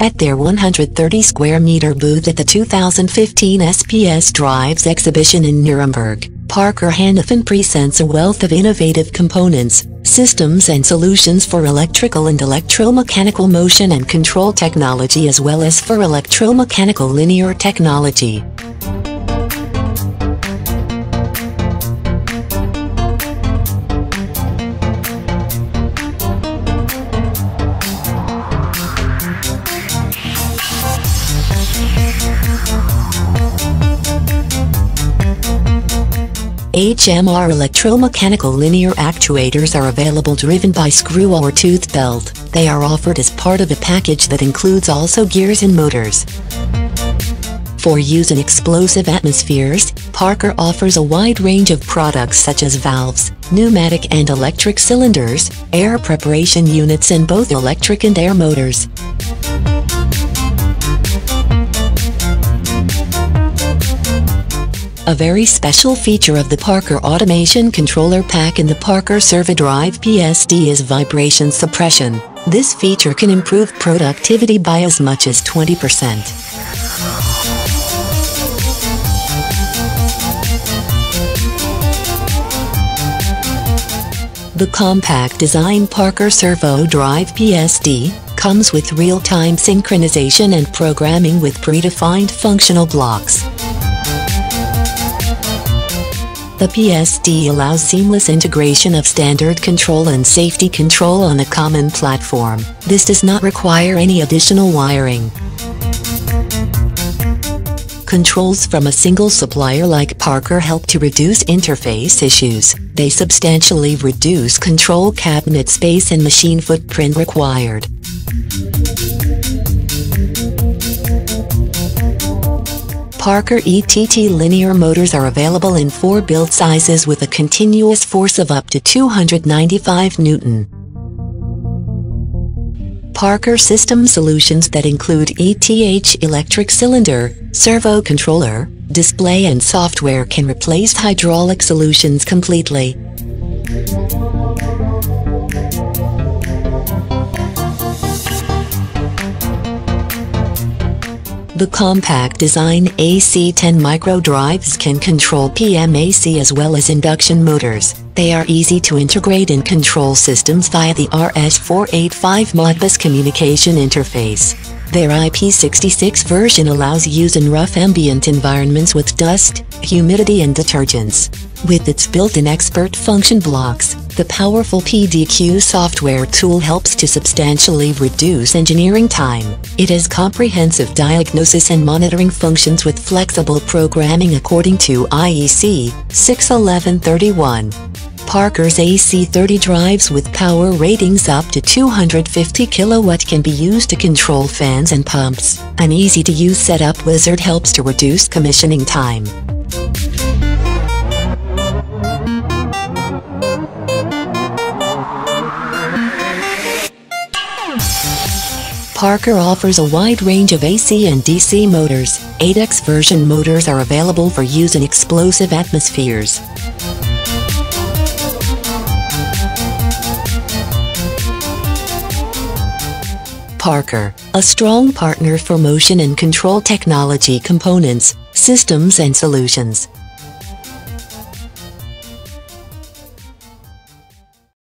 At their 130 square meter booth at the 2015 SPS Drives exhibition in Nuremberg, Parker Hannifin presents a wealth of innovative components, systems and solutions for electrical and electromechanical motion and control technology as well as for electromechanical linear technology. HMR electromechanical linear actuators are available driven by screw or tooth belt. They are offered as part of a package that includes also gears and motors. For use in explosive atmospheres, Parker offers a wide range of products such as valves, pneumatic and electric cylinders, air preparation units and both electric and air motors. A very special feature of the Parker Automation Controller Pack in the Parker ServoDrive PSD is vibration suppression. This feature can improve productivity by as much as 20%. The compact design Parker Servo Drive PSD comes with real-time synchronization and programming with predefined functional blocks. The PSD allows seamless integration of standard control and safety control on a common platform. This does not require any additional wiring. Controls from a single supplier like Parker help to reduce interface issues. They substantially reduce control cabinet space and machine footprint required. Parker ETT linear motors are available in four build sizes with a continuous force of up to 295 Newton. Parker system solutions that include ETH electric cylinder, servo controller, display and software can replace hydraulic solutions completely. The compact design AC10 micro drives can control PMAC as well as induction motors. They are easy to integrate in control systems via the RS485 Modbus communication interface. Their IP66 version allows use in rough ambient environments with dust, humidity and detergents. With its built-in expert function blocks, the powerful PDQ software tool helps to substantially reduce engineering time. It has comprehensive diagnosis and monitoring functions with flexible programming according to IEC 61131. Parker's AC30 drives with power ratings up to 250 kilowatt can be used to control fans and pumps. An easy-to-use setup wizard helps to reduce commissioning time. Parker offers a wide range of AC and DC motors. ATEX version motors are available for use in explosive atmospheres. Parker, a strong partner for motion and control technology components, systems and solutions.